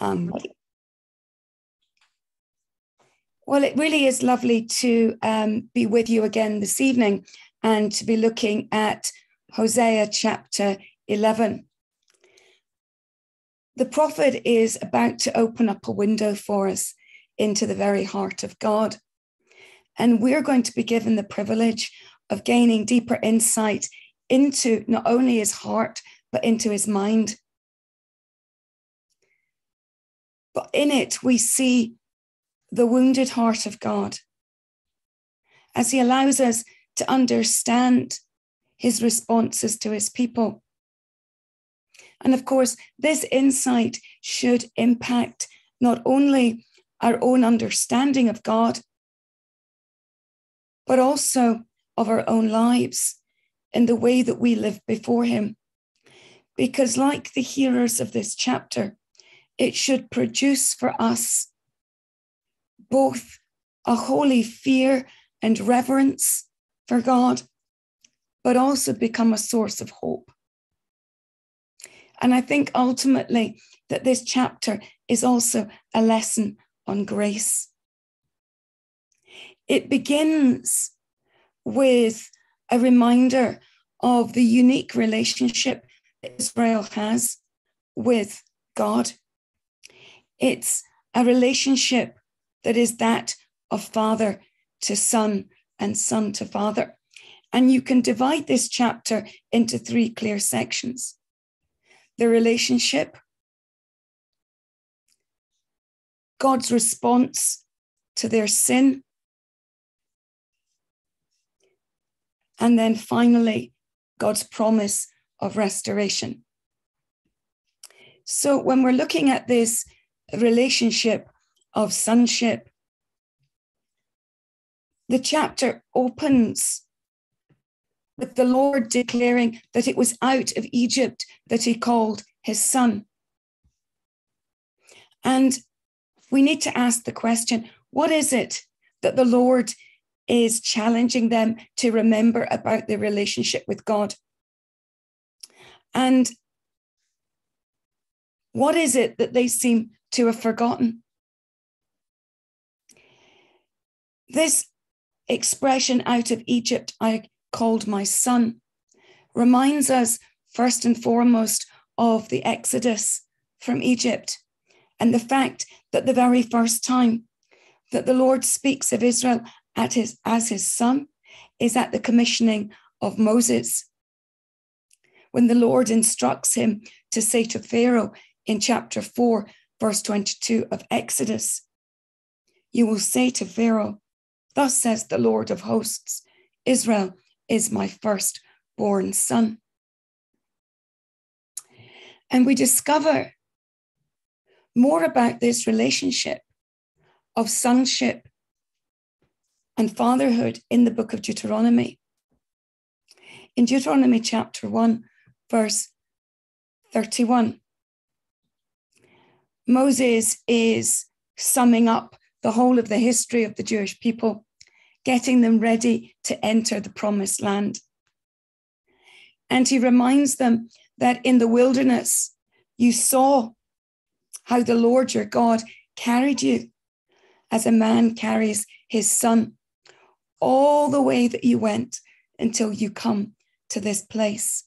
Um, well, it really is lovely to um, be with you again this evening and to be looking at Hosea chapter 11. The prophet is about to open up a window for us into the very heart of God. And we're going to be given the privilege of gaining deeper insight into not only his heart, but into his mind. But in it, we see the wounded heart of God as he allows us to understand his responses to his people. And of course, this insight should impact not only our own understanding of God, but also of our own lives in the way that we live before him. Because, like the hearers of this chapter, it should produce for us both a holy fear and reverence for God, but also become a source of hope. And I think ultimately that this chapter is also a lesson on grace. It begins with a reminder of the unique relationship Israel has with God. It's a relationship that is that of father to son and son to father. And you can divide this chapter into three clear sections the relationship, God's response to their sin, and then finally, God's promise of restoration. So, when we're looking at this relationship of sonship, the chapter opens with the Lord declaring that it was out of Egypt that he called his son. And we need to ask the question what is it that the Lord is challenging them to remember about their relationship with God? And what is it that they seem to have forgotten? This expression out of Egypt, I called my son, reminds us first and foremost of the Exodus from Egypt and the fact that the very first time that the Lord speaks of Israel his, as his son is at the commissioning of Moses. When the Lord instructs him to say to Pharaoh in chapter 4, verse 22 of Exodus, You will say to Pharaoh, Thus says the Lord of hosts Israel is my firstborn son. And we discover more about this relationship of sonship and fatherhood in the book of Deuteronomy. In Deuteronomy chapter 1, verse 31, Moses is summing up the whole of the history of the Jewish people, getting them ready to enter the promised land. And he reminds them that in the wilderness, you saw how the Lord your God carried you as a man carries his son all the way that you went until you come to this place.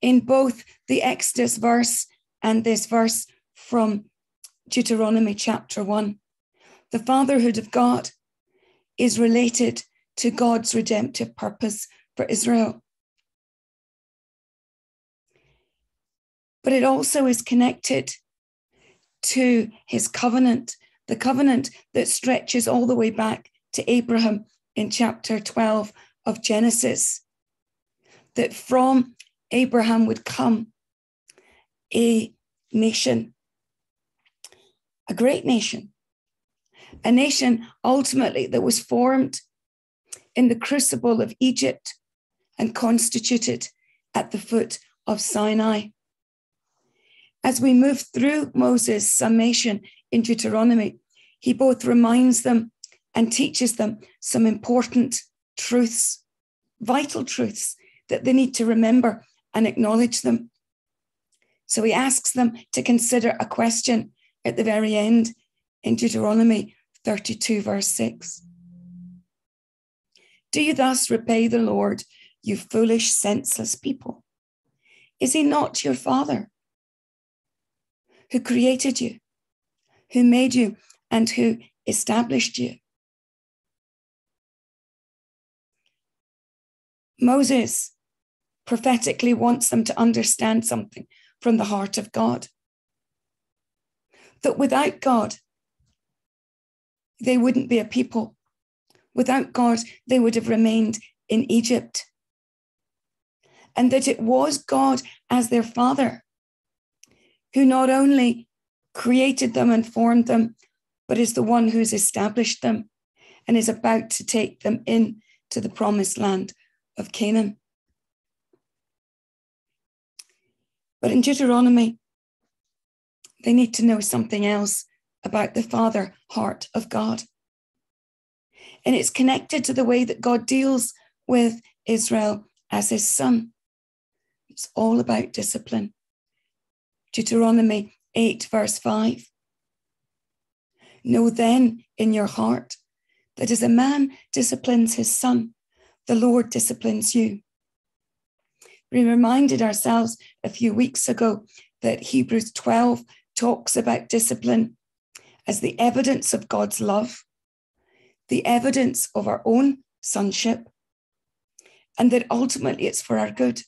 In both the Exodus verse and this verse from Deuteronomy chapter 1, the fatherhood of God is related to God's redemptive purpose for Israel. But it also is connected to his covenant, the covenant that stretches all the way back to Abraham in chapter 12 of Genesis. That from Abraham would come a nation, a great nation, a nation ultimately that was formed in the crucible of Egypt and constituted at the foot of Sinai. As we move through Moses' summation in Deuteronomy, he both reminds them and teaches them some important truths, vital truths that they need to remember and acknowledge them. So he asks them to consider a question at the very end in Deuteronomy 32, verse 6. Do you thus repay the Lord, you foolish, senseless people? Is he not your father who created you, who made you, and who established you? Moses prophetically wants them to understand something from the heart of God. That without God, they wouldn't be a people. Without God, they would have remained in Egypt. And that it was God as their father who not only created them and formed them, but is the one who's established them and is about to take them in to the promised land of Canaan. But in Deuteronomy, they need to know something else about the Father heart of God. And it's connected to the way that God deals with Israel as his son. It's all about discipline. Deuteronomy 8, verse 5. Know then in your heart that as a man disciplines his son, the Lord disciplines you. We reminded ourselves a few weeks ago that Hebrews 12 talks about discipline as the evidence of God's love, the evidence of our own sonship, and that ultimately it's for our good,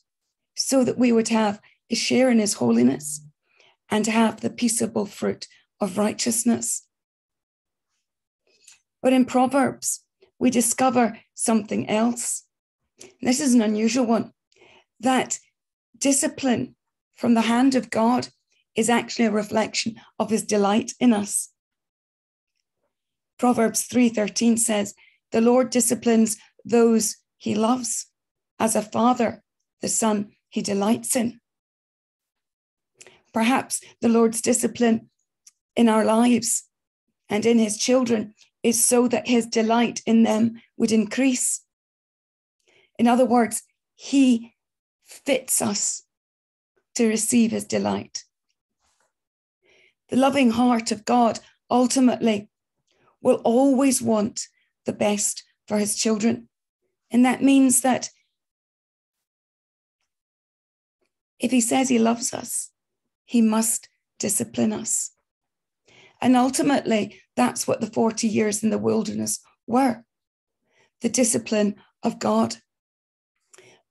so that we would have a share in his holiness and have the peaceable fruit of righteousness. But in Proverbs, we discover something else. This is an unusual one that discipline from the hand of God is actually a reflection of his delight in us. Proverbs 3:13 says, "The Lord disciplines those he loves, as a father the son he delights in." Perhaps the Lord's discipline in our lives and in his children is so that his delight in them would increase. In other words, he fits us to receive his delight. The loving heart of God ultimately will always want the best for his children. And that means that if he says he loves us, he must discipline us. And ultimately, that's what the 40 years in the wilderness were the discipline of God.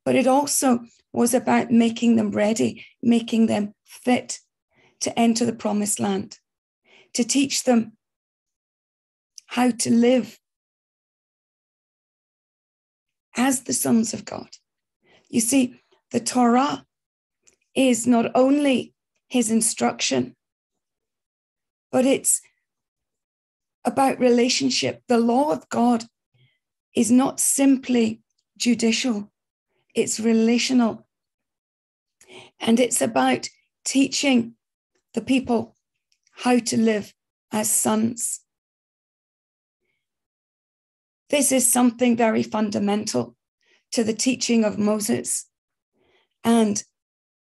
But it also was about making them ready, making them fit to enter the promised land, to teach them how to live as the sons of God. You see, the Torah is not only his instruction, but it's about relationship. The law of God is not simply judicial, it's relational. And it's about teaching the people how to live as sons. This is something very fundamental to the teaching of Moses and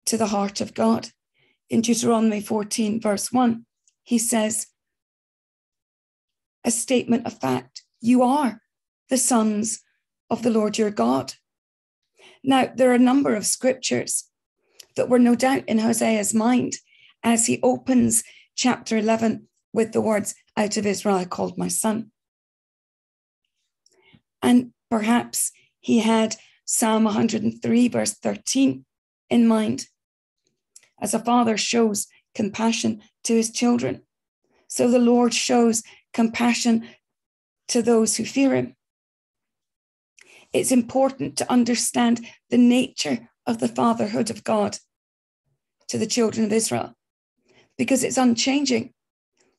to the heart of God. In Deuteronomy 14, verse 1, he says, a statement of fact you are the sons of the Lord your God. Now, there are a number of scriptures that were no doubt in Hosea's mind as he opens chapter 11 with the words, Out of Israel I called my son. And perhaps he had Psalm 103, verse 13 in mind. As a father shows compassion to his children, so the Lord shows compassion to those who fear him. It's important to understand the nature of the fatherhood of God to the children of Israel because it's unchanging,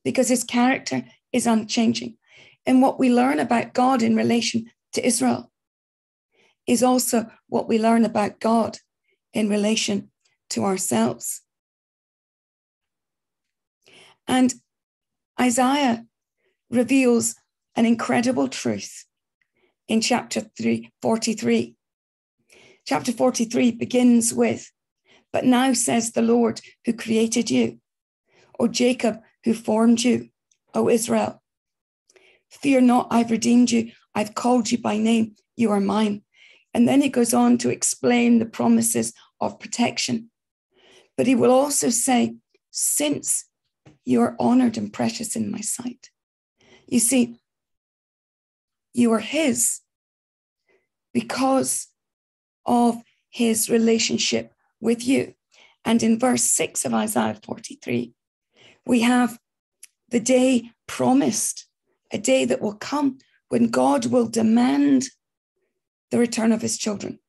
because his character is unchanging. And what we learn about God in relation to Israel is also what we learn about God in relation to ourselves. And Isaiah reveals an incredible truth in chapter 3, 43. Chapter 43 begins with But now says the Lord who created you, O Jacob who formed you, O Israel. Fear not, I've redeemed you. I've called you by name. You are mine. And then he goes on to explain the promises of protection. But he will also say, Since you are honored and precious in my sight. You see, you are his because of his relationship with you. And in verse 6 of Isaiah 43, we have the day promised, a day that will come when God will demand the return of his children.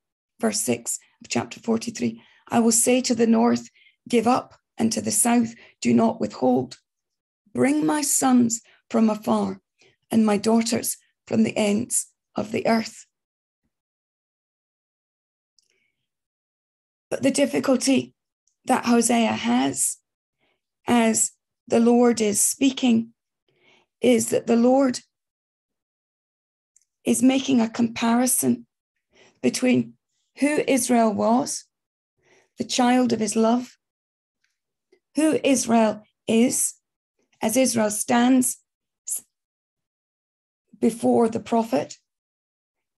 Verse 6 of chapter 43 I will say to the north, Give up, and to the south, Do not withhold. Bring my sons from afar and my daughters from the ends of the earth. But the difficulty that Hosea has as the Lord is speaking is that the Lord is making a comparison between who Israel was, the child of his love, who Israel is, as Israel stands before the prophet,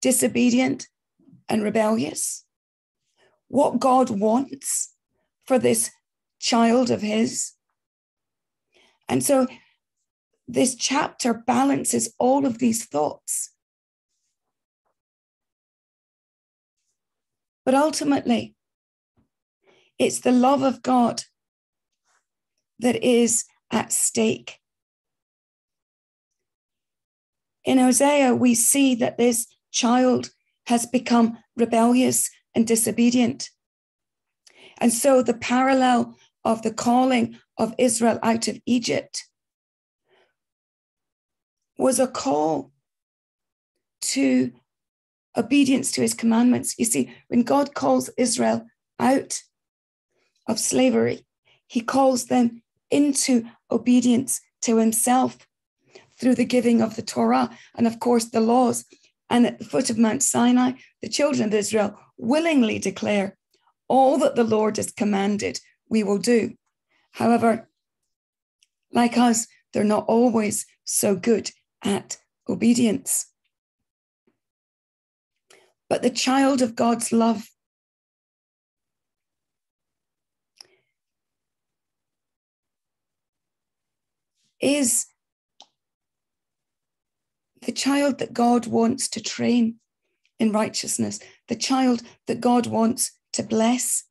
disobedient and rebellious, what God wants for this child of his. And so this chapter balances all of these thoughts. But ultimately, it's the love of God that is at stake. In Hosea, we see that this child has become rebellious and disobedient. And so the parallel of the calling of Israel out of Egypt was a call to obedience to his commandments. You see, when God calls Israel out of slavery, he calls them into obedience to himself through the giving of the Torah and, of course, the laws. And at the foot of Mount Sinai, the children of Israel willingly declare, All that the Lord has commanded, we will do. However, like us, they're not always so good at obedience. But the child of God's love is the child that God wants to train in righteousness, the child that God wants to bless.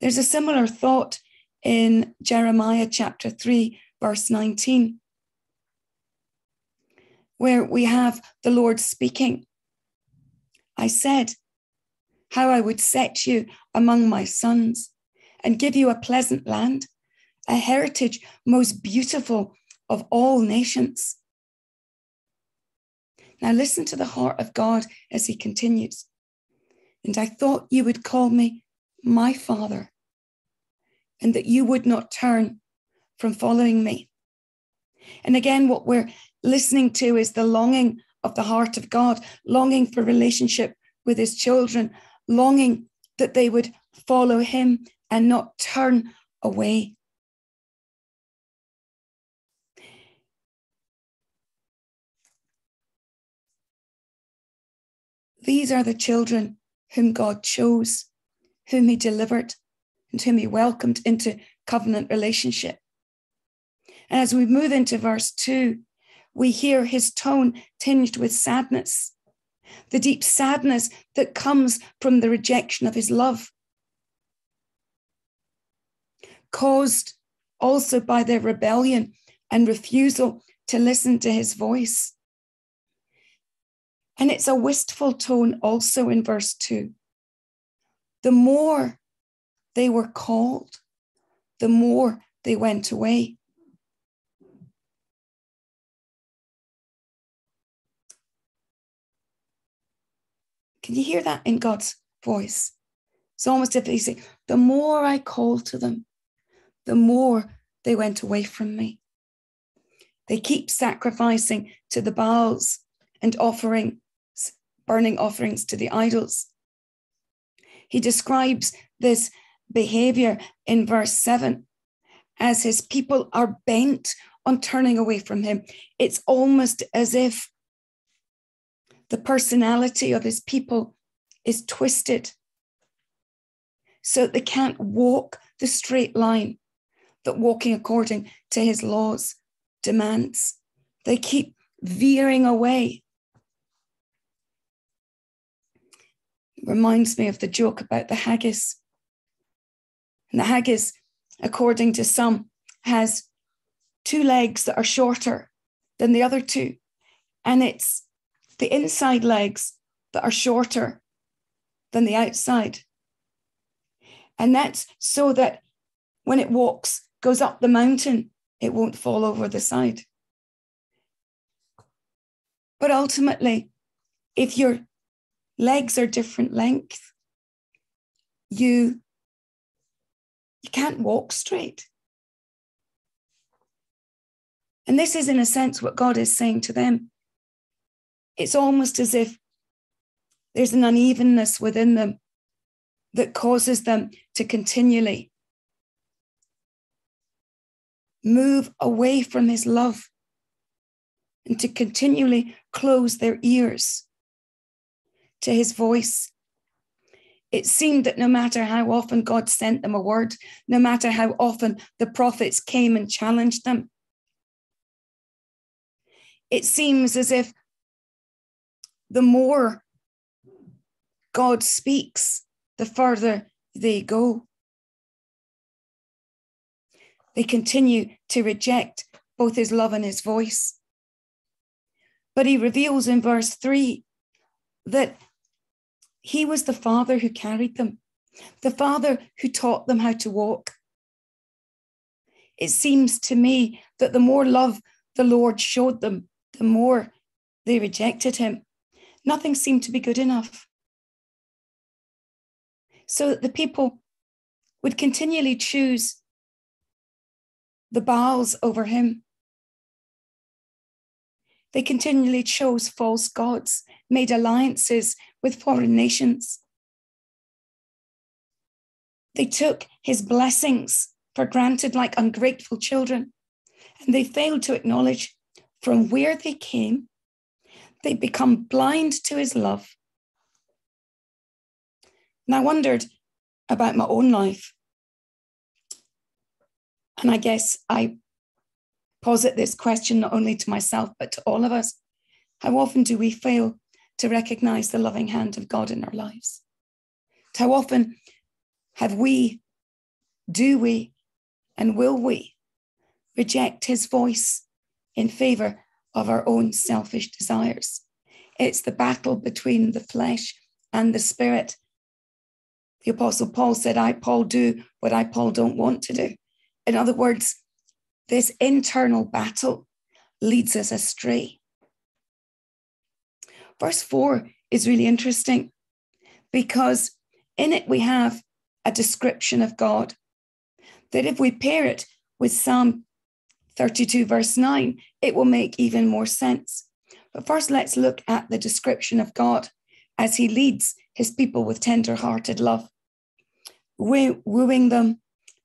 There's a similar thought in Jeremiah chapter 3, verse 19, where we have the Lord speaking. I said, How I would set you among my sons and give you a pleasant land, a heritage most beautiful of all nations. Now listen to the heart of God as he continues. And I thought you would call me my father, and that you would not turn from following me. And again, what we're listening to is the longing of the heart of God, longing for relationship with his children, longing that they would follow him and not turn away. These are the children whom God chose, whom He delivered, and whom He welcomed into covenant relationship. And as we move into verse 2, we hear his tone tinged with sadness, the deep sadness that comes from the rejection of his love, caused also by their rebellion and refusal to listen to his voice. And it's a wistful tone also in verse 2. The more they were called, the more they went away. Can you hear that in God's voice? It's almost if He say, The more I called to them, the more they went away from me. They keep sacrificing to the Baals and offering burning offerings to the idols. He describes this behavior in verse 7 as his people are bent on turning away from him. It's almost as if the personality of his people is twisted so that they can't walk the straight line that walking according to his laws demands. They keep veering away. Reminds me of the joke about the haggis. And the haggis, according to some, has two legs that are shorter than the other two. And it's the inside legs that are shorter than the outside. And that's so that when it walks, goes up the mountain, it won't fall over the side. But ultimately, if your legs are different length, you, you can't walk straight. And this is, in a sense, what God is saying to them. It's almost as if there's an unevenness within them that causes them to continually move away from his love and to continually close their ears to his voice. It seemed that no matter how often God sent them a word, no matter how often the prophets came and challenged them, it seems as if the more God speaks, the further they go. They continue to reject both his love and his voice. But he reveals in verse 3 that he was the father who carried them, the father who taught them how to walk. It seems to me that the more love the Lord showed them, the more they rejected him. Nothing seemed to be good enough. So that the people would continually choose the Baals over him. They continually chose false gods, made alliances with foreign nations. They took his blessings for granted like ungrateful children, and they failed to acknowledge from where they came, they become blind to his love. And I wondered about my own life. And I guess I posit this question not only to myself, but to all of us. How often do we fail to recognize the loving hand of God in our lives? How often have we, do we, and will we reject his voice in favor of our own selfish desires? It's the battle between the flesh and the spirit. The Apostle Paul said, I, Paul, do what I, Paul, don't want to do. In other words, this internal battle leads us astray. Verse 4 is really interesting because in it we have a description of God that if we pair it with Psalm 32, verse 9, it will make even more sense. But first, let's look at the description of God as he leads his people with tender hearted love, wooing them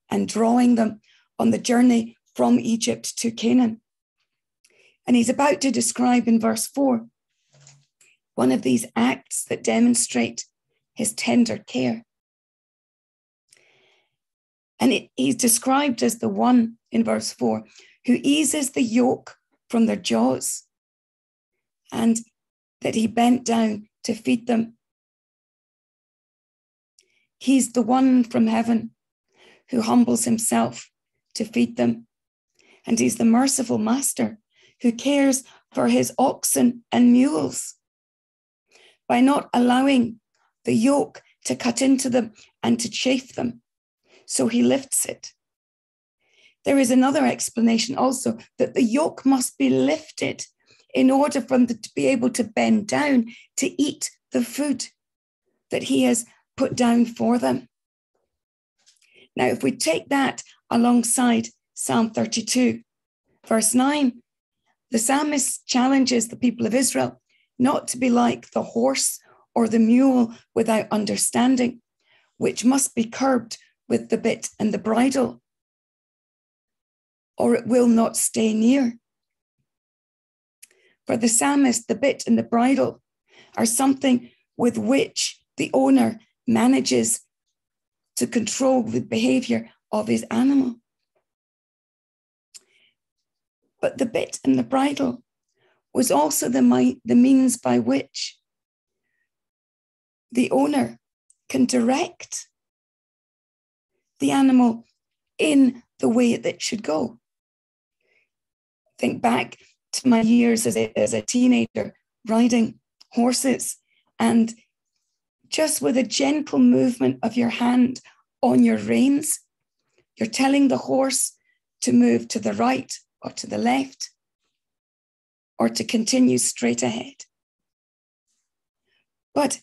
and drawing them on the journey from Egypt to Canaan. And he's about to describe in verse 4 one of these acts that demonstrate his tender care. And it, he's described as the one in verse 4 who eases the yoke from their jaws and that he bent down to feed them. He's the one from heaven who humbles himself to feed them. And he's the merciful master who cares for his oxen and mules by not allowing the yoke to cut into them and to chafe them. So he lifts it. There is another explanation also that the yoke must be lifted in order for them to be able to bend down to eat the food that he has put down for them. Now, if we take that alongside Psalm 32, verse 9, the psalmist challenges the people of Israel not to be like the horse or the mule without understanding, which must be curbed with the bit and the bridle, or it will not stay near. For the psalmist, the bit and the bridle are something with which the owner manages to control the behavior of his animal. But the bit and the bridle was also the, the means by which the owner can direct the animal in the way that it should go. Think back to my years as a, as a teenager riding horses, and just with a gentle movement of your hand on your reins, you're telling the horse to move to the right or to the left or to continue straight ahead. But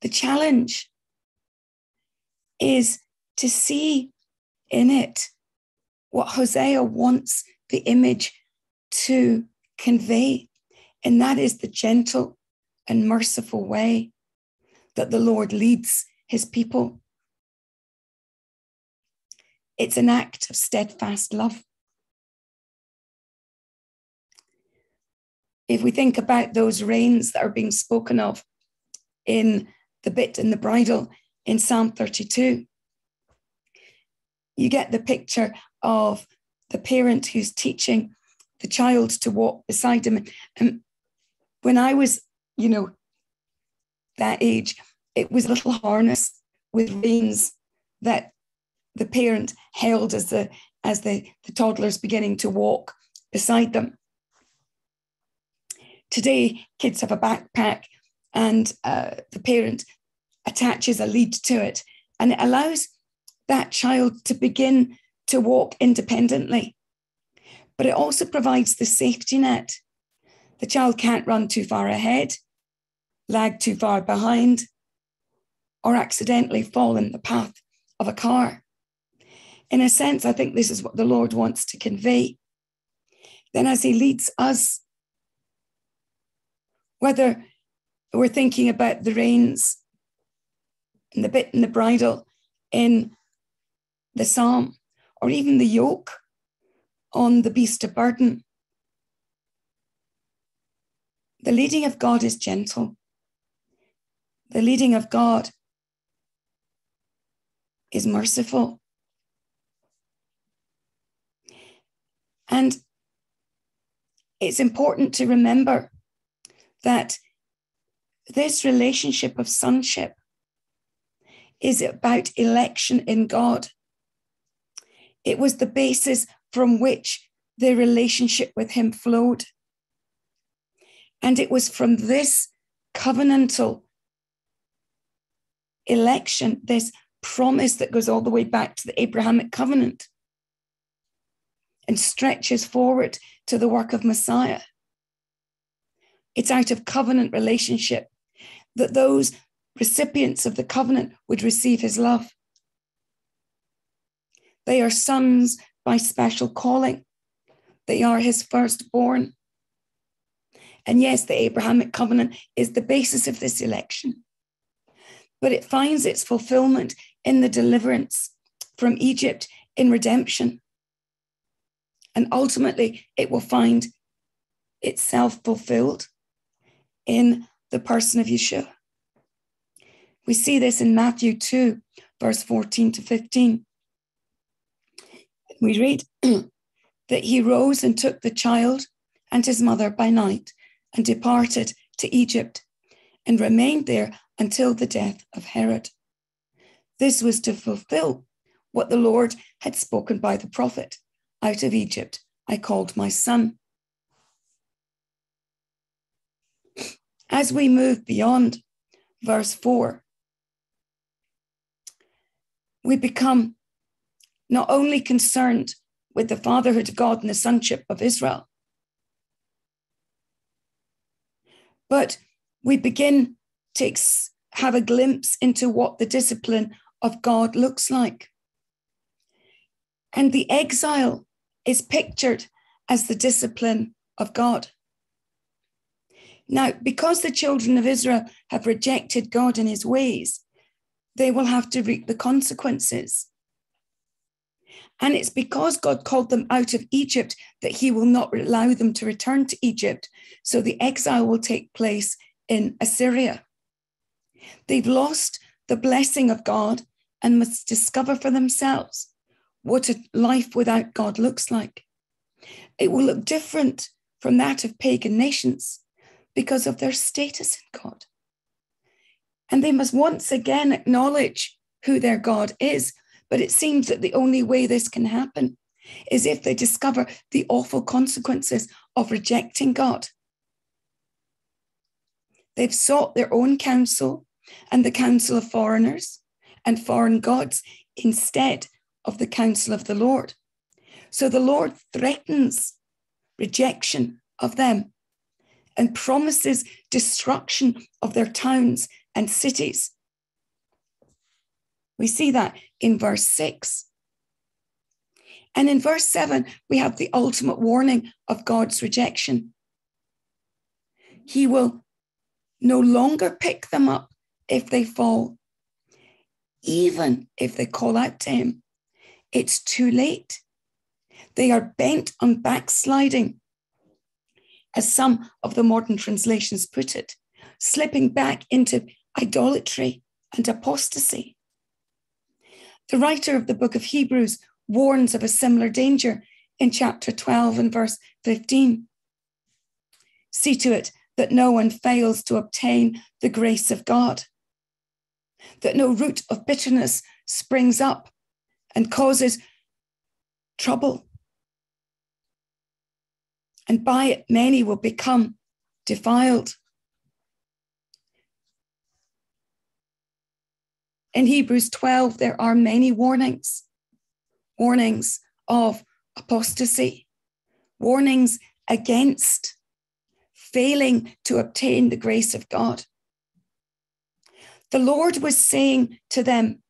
the challenge is to see in it what Hosea wants the image to convey, and that is the gentle and merciful way that the Lord leads his people. It's an act of steadfast love. If we think about those reins that are being spoken of in the bit and the bridle in Psalm 32, you get the picture of the parent who's teaching the child to walk beside him. And when I was, you know, that age, it was a little harness with reins that the parent held as the as the, the toddler's beginning to walk beside them. Today, kids have a backpack and uh, the parent attaches a lead to it, and it allows that child to begin to walk independently. But it also provides the safety net. The child can't run too far ahead, lag too far behind, or accidentally fall in the path of a car. In a sense, I think this is what the Lord wants to convey. Then, as He leads us, whether we're thinking about the reins and the bit and the bridle in the psalm, or even the yoke on the beast of burden. The leading of God is gentle. The leading of God is merciful. And it's important to remember that this relationship of sonship is about election in God. It was the basis from which their relationship with Him flowed. And it was from this covenantal election, this promise that goes all the way back to the Abrahamic covenant and stretches forward to the work of Messiah. It's out of covenant relationship that those recipients of the covenant would receive his love. They are sons by special calling. They are his firstborn. And yes, the Abrahamic covenant is the basis of this election, but it finds its fulfillment in the deliverance from Egypt in redemption. And ultimately, it will find itself fulfilled in the person of Yeshua. We see this in Matthew 2, verse 14 to 15 we read that he rose and took the child and his mother by night and departed to Egypt and remained there until the death of Herod. This was to fulfill what the Lord had spoken by the prophet Out of Egypt I called my son. As we move beyond verse 4, we become not only concerned with the fatherhood of God and the sonship of Israel, but we begin to have a glimpse into what the discipline of God looks like. And the exile is pictured as the discipline of God. Now, because the children of Israel have rejected God and his ways, they will have to reap the consequences. And it's because God called them out of Egypt that he will not allow them to return to Egypt. So the exile will take place in Assyria. They've lost the blessing of God and must discover for themselves what a life without God looks like. It will look different from that of pagan nations because of their status in God. And they must once again acknowledge who their God is. But it seems that the only way this can happen is if they discover the awful consequences of rejecting God. They've sought their own counsel and the counsel of foreigners and foreign gods instead of the counsel of the Lord. So the Lord threatens rejection of them and promises destruction of their towns and cities. We see that in verse 6. And in verse 7, we have the ultimate warning of God's rejection. He will no longer pick them up if they fall, even if they call out to Him. It's too late. They are bent on backsliding, as some of the modern translations put it, slipping back into idolatry and apostasy. The writer of the book of Hebrews warns of a similar danger in chapter 12 and verse 15. See to it that no one fails to obtain the grace of God, that no root of bitterness springs up and causes trouble. And by it, many will become defiled. In Hebrews 12, there are many warnings warnings of apostasy, warnings against failing to obtain the grace of God. The Lord was saying to them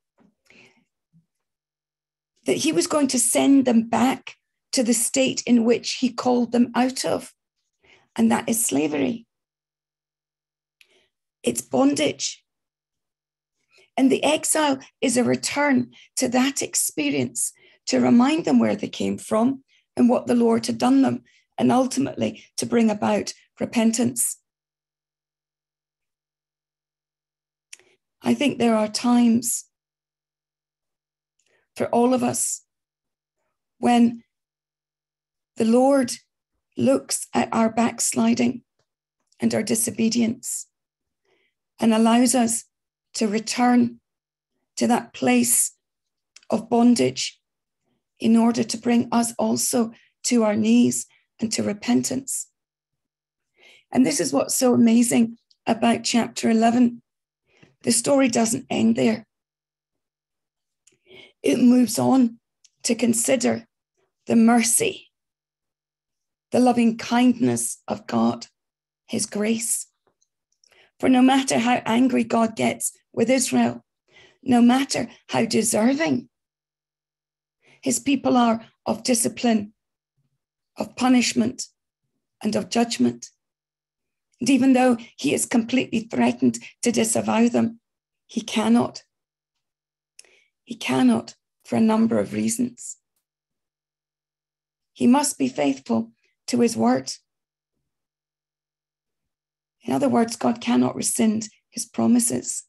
that He was going to send them back to the state in which He called them out of, and that is slavery. It's bondage. And the exile is a return to that experience to remind them where they came from and what the Lord had done them, and ultimately to bring about repentance. I think there are times for all of us when the Lord looks at our backsliding and our disobedience and allows us to return to that place of bondage in order to bring us also to our knees and to repentance. And this is what's so amazing about chapter 11. The story doesn't end there, it moves on to consider the mercy, the loving kindness of God, His grace. For no matter how angry God gets with Israel, no matter how deserving his people are of discipline, of punishment, and of judgment. And even though he is completely threatened to disavow them, he cannot. He cannot for a number of reasons. He must be faithful to his word. In other words, God cannot rescind his promises.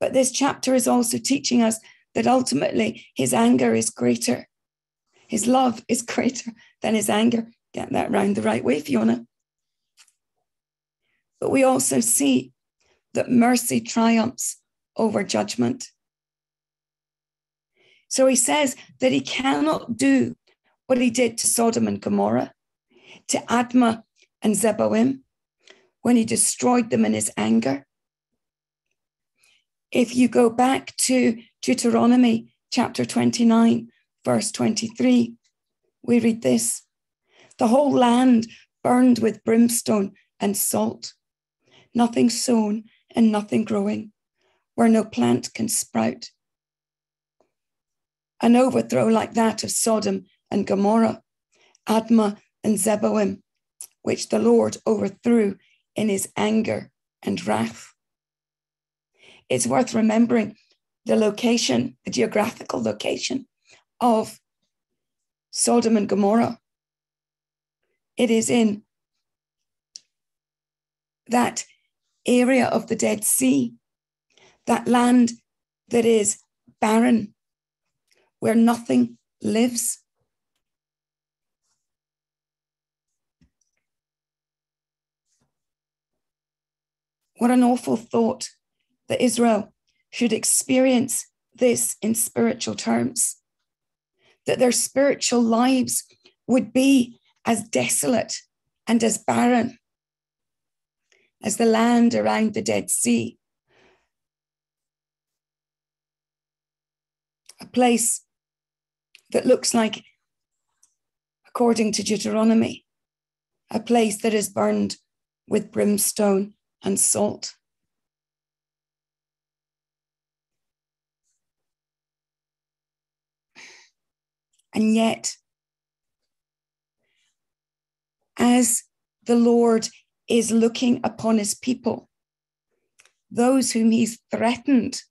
But this chapter is also teaching us that ultimately his anger is greater. His love is greater than his anger. Get that round the right way, Fiona. But we also see that mercy triumphs over judgment. So he says that he cannot do what he did to Sodom and Gomorrah, to Admah and Zeboim, when he destroyed them in his anger. If you go back to Deuteronomy chapter 29, verse 23, we read this The whole land burned with brimstone and salt, nothing sown and nothing growing, where no plant can sprout. An overthrow like that of Sodom and Gomorrah, Admah and Zeboim, which the Lord overthrew in his anger and wrath. It's worth remembering the location, the geographical location of Sodom and Gomorrah. It is in that area of the Dead Sea, that land that is barren, where nothing lives. What an awful thought that Israel should experience this in spiritual terms, that their spiritual lives would be as desolate and as barren as the land around the Dead Sea. A place that looks like, according to Deuteronomy, a place that is burned with brimstone and salt. And yet, as the Lord is looking upon his people, those whom he's threatened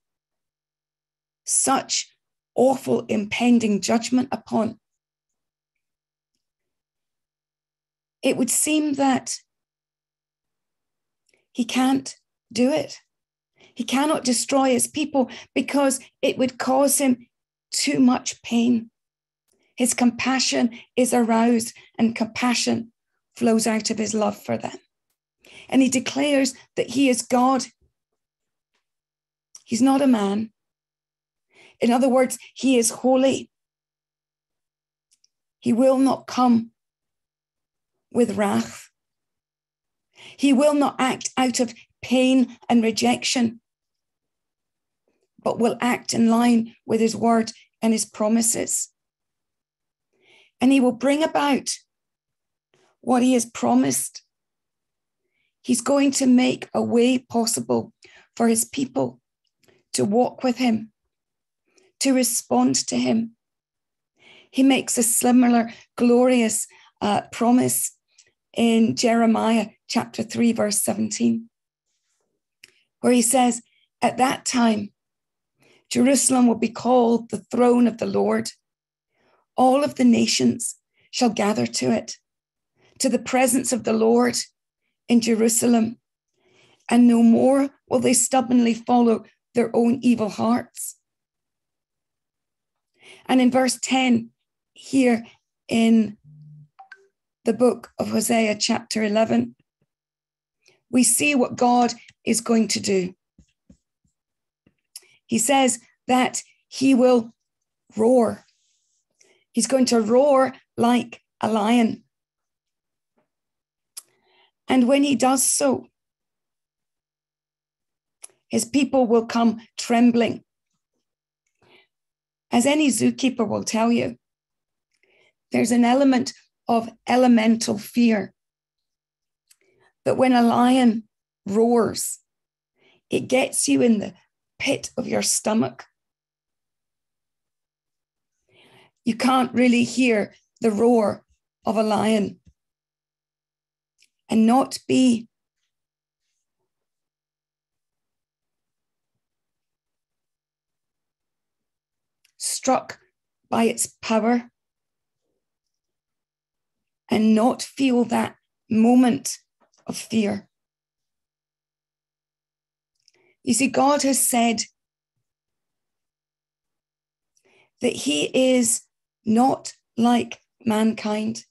such awful impending judgment upon. It would seem that he can't do it. He cannot destroy his people because it would cause him too much pain. His compassion is aroused, and compassion flows out of his love for them and he declares that he is God. He's not a man. In other words, he is holy. He will not come with wrath. He will not act out of pain and rejection, but will act in line with his word and his promises. And he will bring about what he has promised He's going to make a way possible for his people to walk with him, to respond to him. He makes a similar glorious uh, promise in Jeremiah chapter 3, verse 17, where he says, At that time, Jerusalem will be called the throne of the Lord. All of the nations shall gather to it, to the presence of the Lord in Jerusalem, and no more will they stubbornly follow their own evil hearts. And in verse 10, here in the book of Hosea, chapter 11, we see what God is going to do. He says that he will roar. He's going to roar like a lion. And when he does so, his people will come trembling. As any zookeeper will tell you, there's an element of elemental fear that when a lion roars, it gets you in the pit of your stomach. You can't really hear the roar of a lion and not be struck by its power and not feel that moment of fear. You see, God has said that He is not like mankind.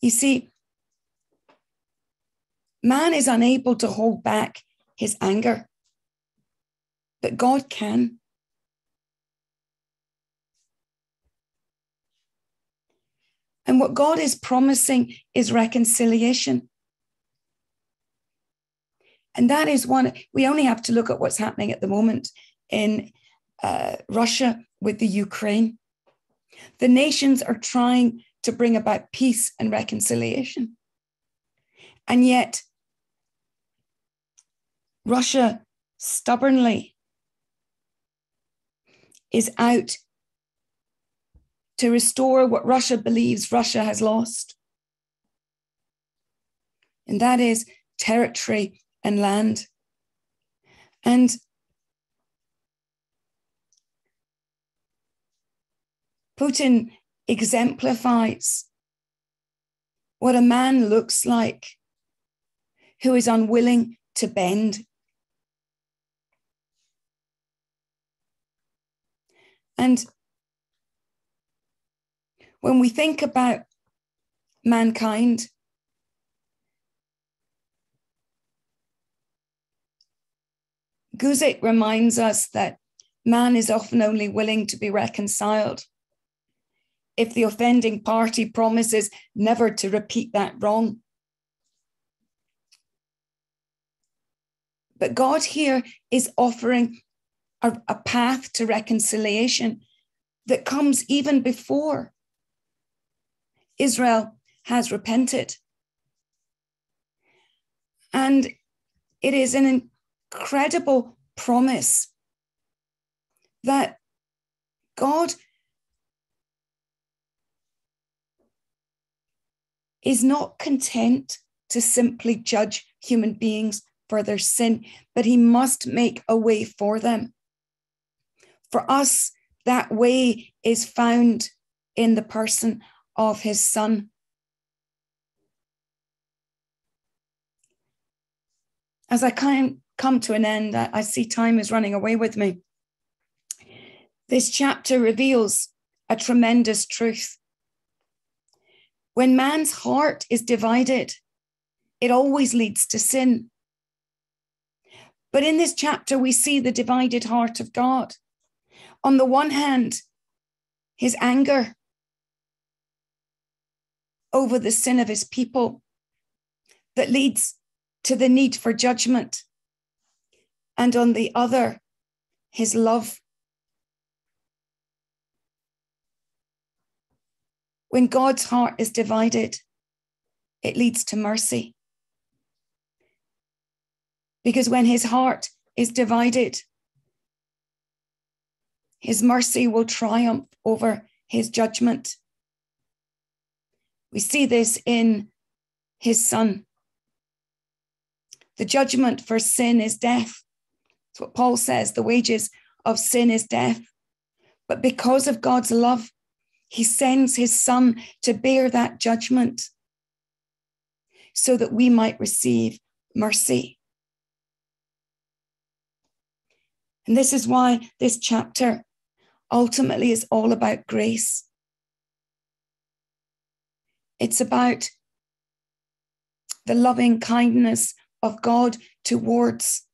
You see, Man is unable to hold back his anger, but God can. And what God is promising is reconciliation. And that is one, we only have to look at what's happening at the moment in uh, Russia with the Ukraine. The nations are trying to bring about peace and reconciliation. And yet, Russia stubbornly is out to restore what Russia believes Russia has lost. and that is territory and land. And Putin exemplifies what a man looks like who is unwilling to bend. And when we think about mankind, Guzik reminds us that man is often only willing to be reconciled if the offending party promises never to repeat that wrong. But God here is offering a, a, path to reconciliation that comes even before Israel has repented. And it is an incredible promise that God is not content to simply judge human beings for their sin, but he must make a way for them. For us, that way is found in the person of his son. As I come to an end, I see time is running away with me. This chapter reveals a tremendous truth when man's heart is divided, it always leads to sin. But in this chapter, we see the divided heart of God. On the one hand, his anger over the sin of his people that leads to the need for judgment. And on the other, his love When God's heart is divided, it leads to mercy. Because when his heart is divided, his mercy will triumph over his judgment. We see this in his son. The judgment for sin is death. That's what Paul says. The wages of sin is death. But because of God's love, he sends his son to bear that judgment so that we might receive mercy. And this is why this chapter ultimately is all about grace. It's about the loving kindness of God towards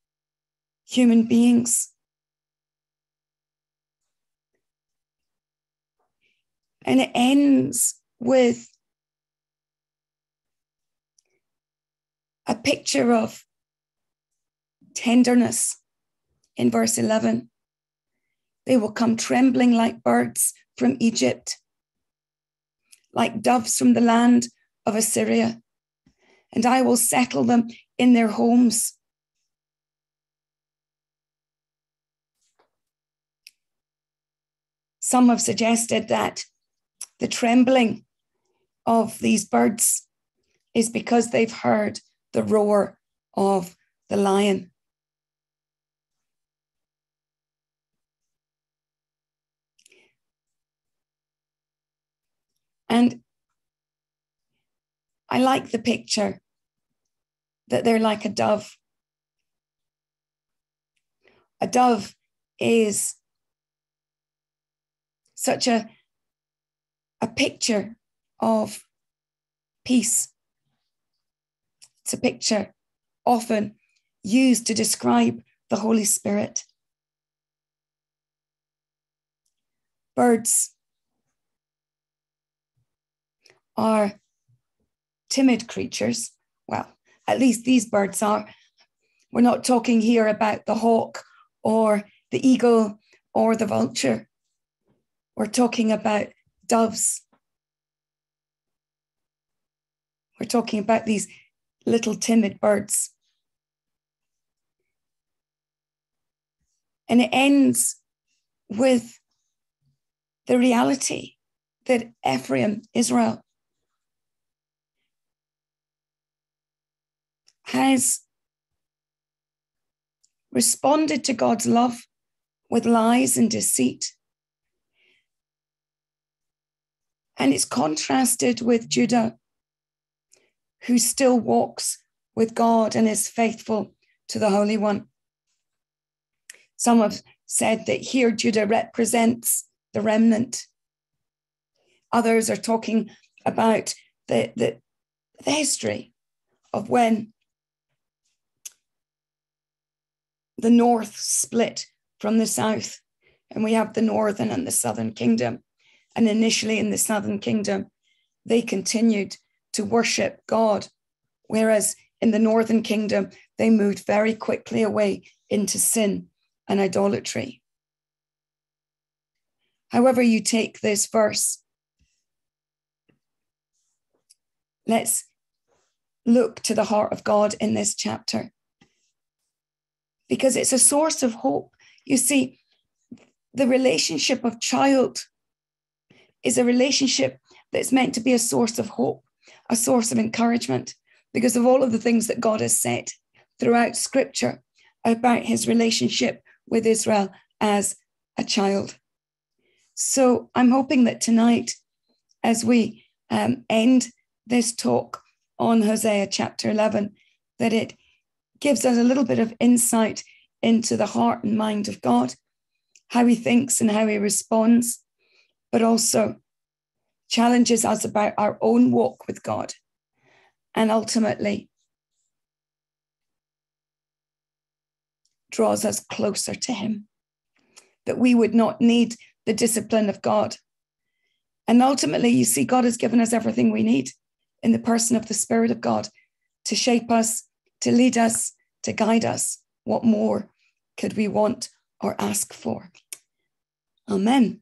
human beings. And it ends with a picture of tenderness in verse 11. They will come trembling like birds from Egypt, like doves from the land of Assyria, and I will settle them in their homes. Some have suggested that the trembling of these birds is because they've heard the roar of the lion. And I like the picture that they're like a dove. A dove is such a a picture of peace. It's a picture often used to describe the Holy Spirit. Birds are timid creatures. Well, at least these birds are. We're not talking here about the hawk or the eagle or the vulture. We're talking about doves. We're talking about these little timid birds. And it ends with the reality that Ephraim, Israel, has responded to God's love with lies and deceit. And it's contrasted with Judah, who still walks with God and is faithful to the Holy One. Some have said that here Judah represents the remnant. Others are talking about the, the, the history of when the north split from the south, and we have the northern and the southern kingdom. And initially in the southern kingdom, they continued to worship God, whereas in the northern kingdom, they moved very quickly away into sin and idolatry. However, you take this verse, let's look to the heart of God in this chapter because it's a source of hope. You see, the relationship of child is a relationship that's meant to be a source of hope, a source of encouragement, because of all of the things that God has said throughout scripture about his relationship with Israel as a child. So I'm hoping that tonight, as we um, end this talk on Hosea chapter 11, that it gives us a little bit of insight into the heart and mind of God, how he thinks and how he responds, but also challenges us about our own walk with God. And ultimately, draws us closer to him, that we would not need the discipline of God. And ultimately, you see, God has given us everything we need in the person of the Spirit of God to shape us, to lead us, to guide us. What more could we want or ask for? Amen.